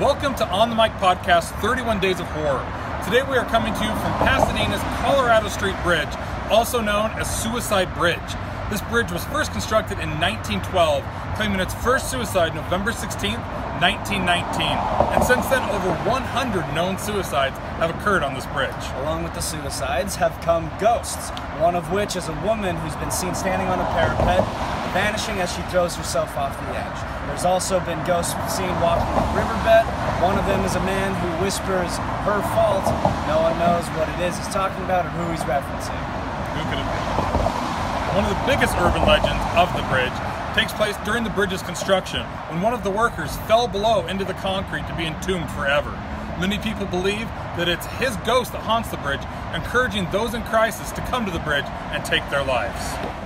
Welcome to On the Mic Podcast 31 Days of Horror. Today we are coming to you from Pasadena's Colorado Street Bridge, also known as Suicide Bridge. This bridge was first constructed in 1912, claiming its first suicide November 16, 1919. And since then, over 100 known suicides have occurred on this bridge. Along with the suicides have come ghosts, one of which is a woman who's been seen standing on a parapet, vanishing as she throws herself off the edge. There's also been ghosts seen walking the riverbed. One of them is a man who whispers her fault. No one knows what it is he's talking about or who he's referencing. Who could it be? One of the biggest urban legends of the bridge takes place during the bridge's construction when one of the workers fell below into the concrete to be entombed forever. Many people believe that it's his ghost that haunts the bridge, encouraging those in crisis to come to the bridge and take their lives.